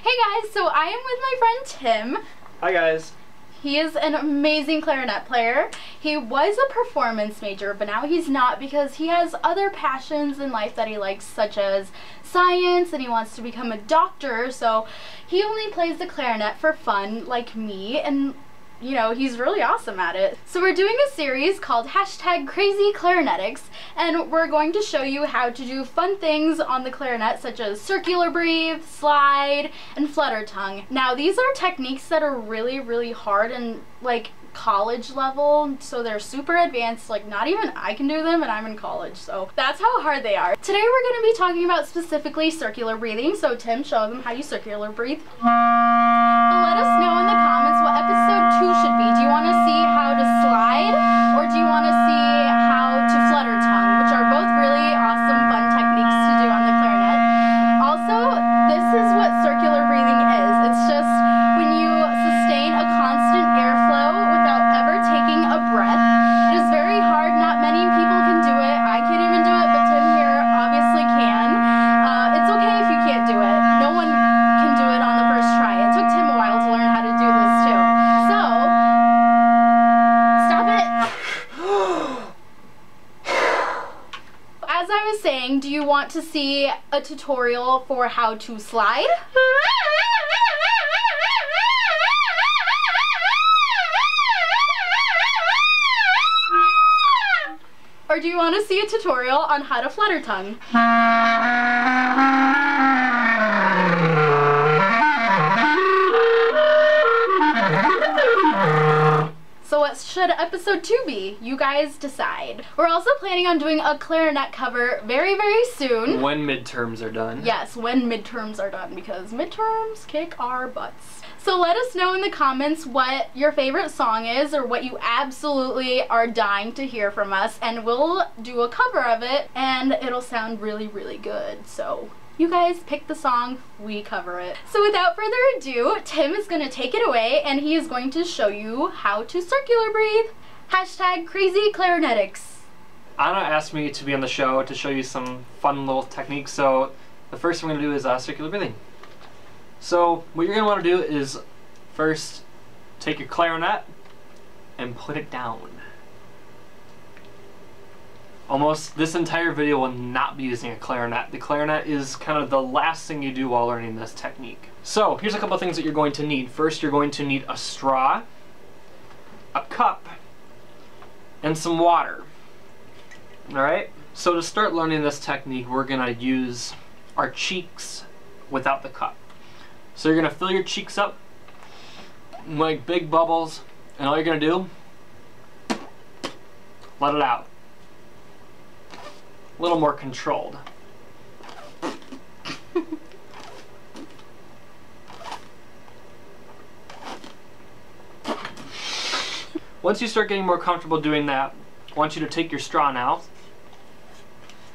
Hey guys, so I am with my friend Tim. Hi guys. He is an amazing clarinet player. He was a performance major, but now he's not because he has other passions in life that he likes, such as science, and he wants to become a doctor, so he only plays the clarinet for fun, like me, and you know, he's really awesome at it. So we're doing a series called hashtag crazy clarinetics and we're going to show you how to do fun things on the clarinet such as circular breathe, slide, and flutter tongue. Now these are techniques that are really, really hard and like college level, so they're super advanced, like not even I can do them and I'm in college, so that's how hard they are. Today we're going to be talking about specifically circular breathing, so Tim, show them how you circular breathe. But let us know in the comments episode 2 should be. Do you want to see want to see a tutorial for how to slide? Or do you want to see a tutorial on how to flutter tongue? Should episode 2 be? You guys decide. We're also planning on doing a clarinet cover very, very soon. When midterms are done. Yes, when midterms are done because midterms kick our butts. So let us know in the comments what your favorite song is or what you absolutely are dying to hear from us and we'll do a cover of it and it'll sound really, really good. So you guys pick the song, we cover it. So without further ado, Tim is going to take it away and he is going to show you how to circular breathe. Hashtag crazy clarinetics. Ana asked me to be on the show to show you some fun little techniques, so the first thing we're to do is uh, circular breathing. So what you're want to do is first take your clarinet and put it down. Almost this entire video will not be using a clarinet. The clarinet is kind of the last thing you do while learning this technique. So here's a couple things that you're going to need. First you're going to need a straw, a cup, and some water. Alright? So to start learning this technique we're going to use our cheeks without the cup. So you're going to fill your cheeks up like big bubbles and all you're going to do let it out a little more controlled. Once you start getting more comfortable doing that, I want you to take your straw now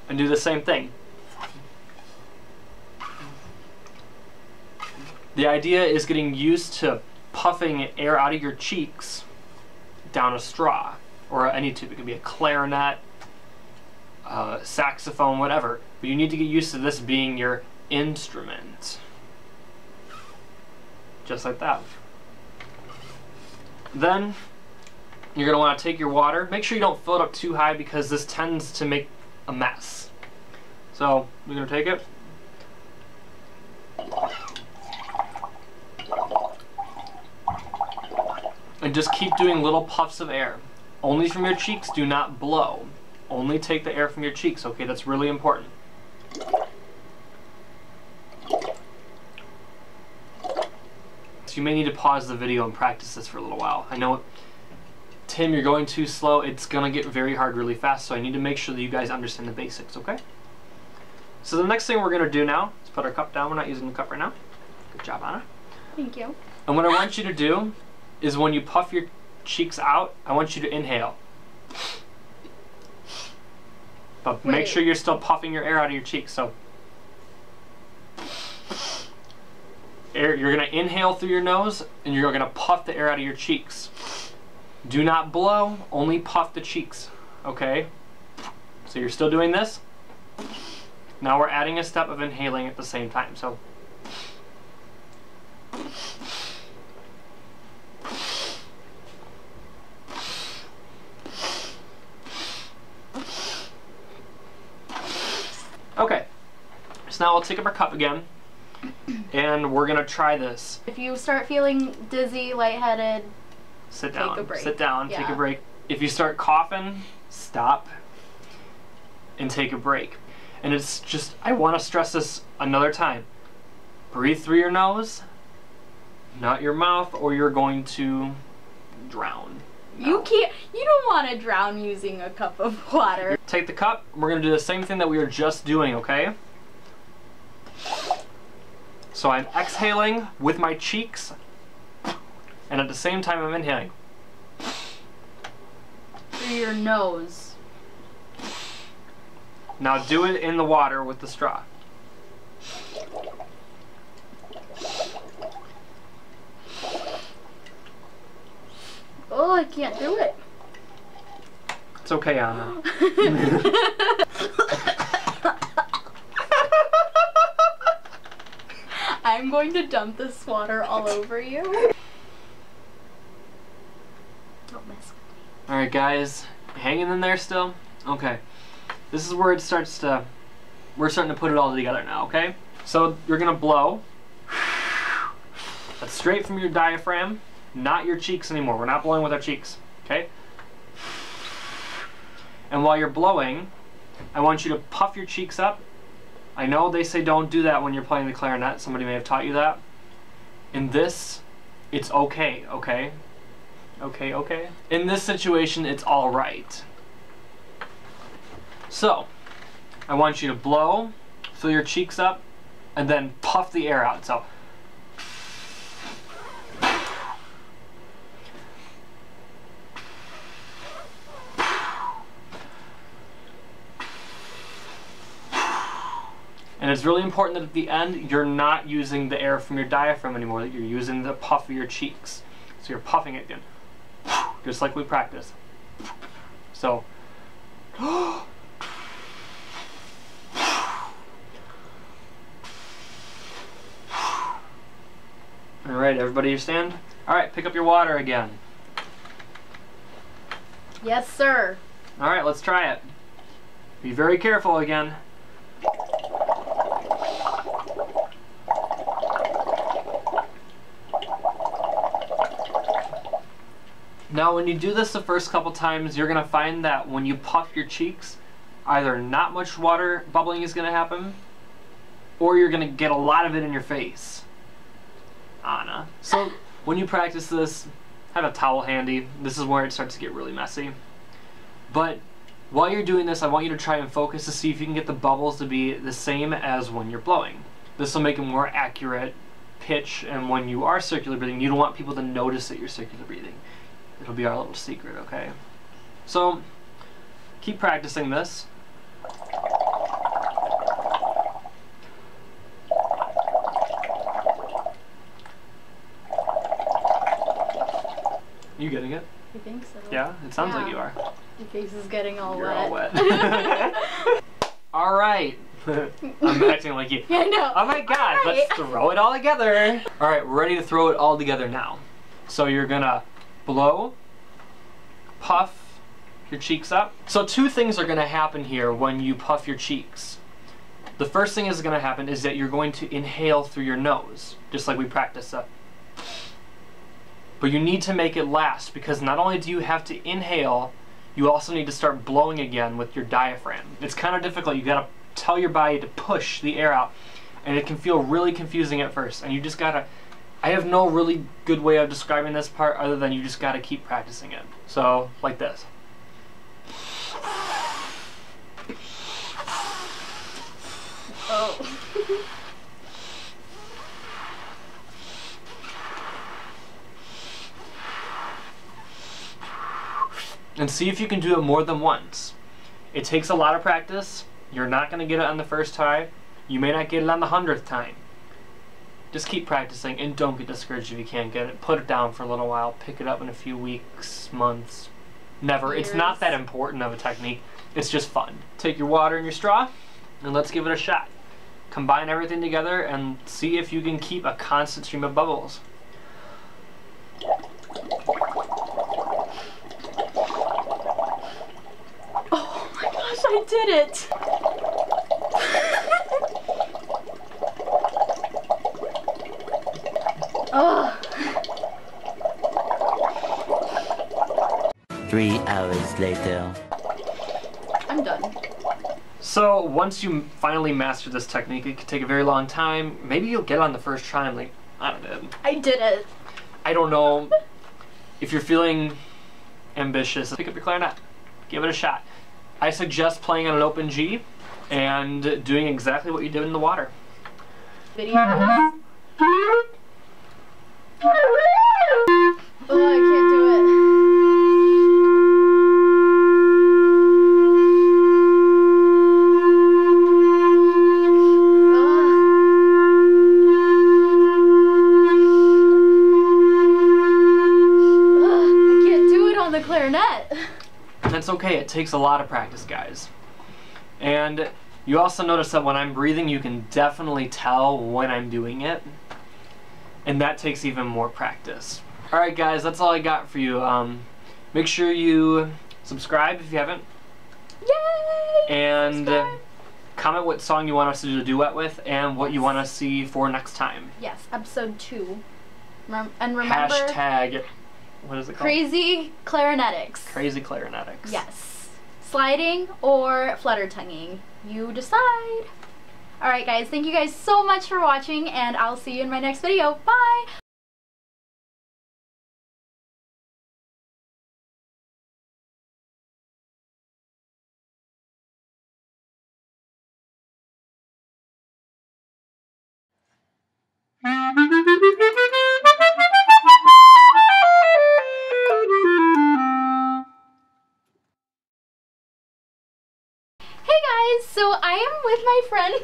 and do the same thing. The idea is getting used to puffing air out of your cheeks down a straw or any tube. It could be a clarinet, uh, saxophone, whatever. But you need to get used to this being your instrument. Just like that. Then you're going to want to take your water. Make sure you don't fill it up too high because this tends to make a mess. So we're going to take it. And just keep doing little puffs of air. Only from your cheeks, do not blow. Only take the air from your cheeks, okay? That's really important. So you may need to pause the video and practice this for a little while. I know, Tim, you're going too slow. It's going to get very hard really fast, so I need to make sure that you guys understand the basics, okay? So the next thing we're going to do now is put our cup down. We're not using the cup right now. Good job, Ana. Thank you. And what I want you to do is when you puff your cheeks out, I want you to inhale. But Wait. make sure you're still puffing your air out of your cheeks. So air, you're gonna inhale through your nose and you're gonna puff the air out of your cheeks. Do not blow, only puff the cheeks. Okay? So you're still doing this. Now we're adding a step of inhaling at the same time. So now we'll take up our cup again, and we're gonna try this. If you start feeling dizzy, lightheaded, Sit down. Take a break. Sit down. Take a break. If you start coughing, stop and take a break. And it's just, I want to stress this another time. Breathe through your nose, not your mouth, or you're going to drown. you can't. You don't want to drown using a cup of water. Take the cup. We're going to do the same thing that we were just doing, okay? So I'm exhaling with my cheeks, and at the same time I'm inhaling. Through your nose. Now do it in the water with the straw. Oh, I can't do it. It's okay, Ana. I'm going to dump this water all over you. Don't mess with me. Alright, guys. Hanging in there still? Okay. This is where it starts to. We're starting to put it all together now, okay? So you're gonna blow. That's straight from your diaphragm, not your cheeks anymore. We're not blowing with our cheeks, okay? And while you're blowing, I want you to puff your cheeks up. I know they say don't do that when you're playing the clarinet. Somebody may have taught you that. In this, it's okay, okay? Okay, okay. In this situation, it's all right. So, I want you to blow, fill your cheeks up, and then puff the air out. So, it's really important that at the end, you're not using the air from your diaphragm anymore, that you're using the puff of your cheeks. So you're puffing it again, just like we practice. So, all right, everybody, you stand. All right, pick up your water again. Yes, sir. All right, let's try it. Be very careful again. Now, when you do this the first couple times, you're gonna find that when you puff your cheeks, either not much water bubbling is gonna happen, or you're gonna get a lot of it in your face. Ana. So, when you practice this, have a towel handy. This is where it starts to get really messy. But while you're doing this, I want you to try and focus to see if you can get the bubbles to be the same as when you're blowing. This will make a more accurate pitch, and when you are circular breathing, you don't want people to notice that you're circular breathing. It'll be our little secret, okay? So, keep practicing this. You getting it? You think so? Yeah, it sounds like you are. Your face is getting all You're wet. all wet. all right. I'm acting like you. I know. Oh my god, right. let's throw it all together. All right, we're ready to throw it all together now. So you're gonna blow, puff your cheeks up. So two things are gonna happen here when you puff your cheeks. The first thing is gonna happen is that you're going to inhale through your nose, just like we practiced that. But you need to make it last because not only do you have to inhale, you also need to start blowing again with your diaphragm. It's kind of difficult. You've gotta tell your body to push the air out, and it can feel really confusing at first. And you just gotta. I have no really good way of describing this part other than you just gotta keep practicing it. So, like this. Oh. and see if you can do it more than once. It takes a lot of practice. You're not going to get it on the first try. You may not get it on the hundredth time. Just keep practicing and don't get discouraged if you can't get it. Put it down for a little while. Pick it up in a few weeks, months. Never. It's not that important of a technique. It's just fun. Take your water and your straw and let's give it a shot. Combine everything together and see if you can keep a constant stream of bubbles. Oh my gosh, I did it. Ugh. Three hours later. I'm done. So once you finally master this technique, it could take a very long time. Maybe you'll get on the first try. I'm like, I don't know. I did it. I don't know. If you're feeling ambitious, pick up your clarinet. Give it a shot. I suggest playing on an open G and doing exactly what you did in the water. Video. Clarinet. That's okay, it takes a lot of practice, guys. And you also notice that when I'm breathing, you can definitely tell when I'm doing it. And that takes even more practice. Alright, guys, that's all I got for you. Um, make sure you subscribe if you haven't. Yay! And uh, Subscribe. comment what song you want us to do a duet with and what you want to see for next time. Yes, episode two. Rem- and remember, Hashtag, what is it called? crazy clarinetics. Crazy clarinetics. Yes. Sliding or flutter tonguing. You decide. Alright guys, thank you guys so much for watching and I'll see you in my next video. Bye! With my friend.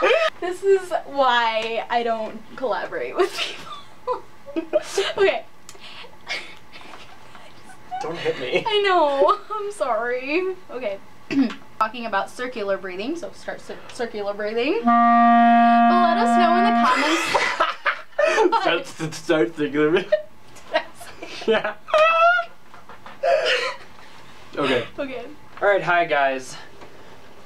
this is why I don't collaborate with people. okay. Don't hit me. I know. I'm sorry. Okay. Talking about circular breathing, so start cir- circular breathing. But let us know in the comments. start, start of it. Yeah. okay. okay. Alright, hi guys.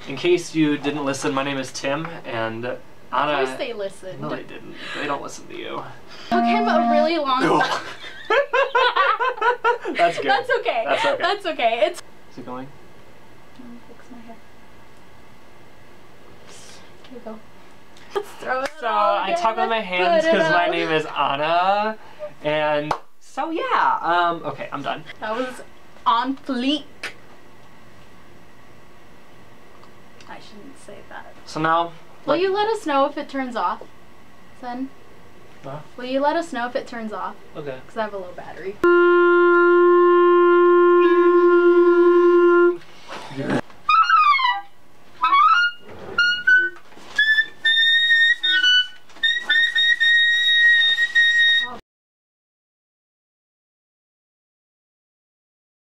In case you didn't listen, my name is Tim, and Ana. Of course they listened. No, they didn't. They don't listen to you. Took him a really long time. That's good. That's okay. That's okay. That's okay. It's. Is it going? Fix my hair. Here we go. Let's throw it So I talk with my hands because my name is Ana, and so yeah. Um. Okay, I'm done. That was on fleek. I shouldn't say that. So now. Will you let us know if it turns off, Sen? Huh? Will you let us know if it turns off? Okay. Because I have a low battery.